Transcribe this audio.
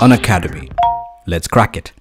On academy. Let's crack it.